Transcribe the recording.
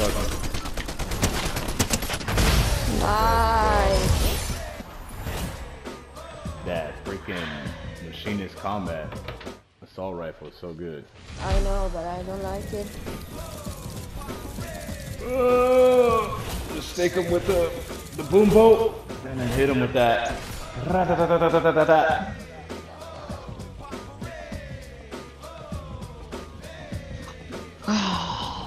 Nice. That freaking machinist combat assault rifle is so good. I know, but I don't like it. Uh, just stake him with the, the boom boat and then hit him with that. Da, da, da, Oh.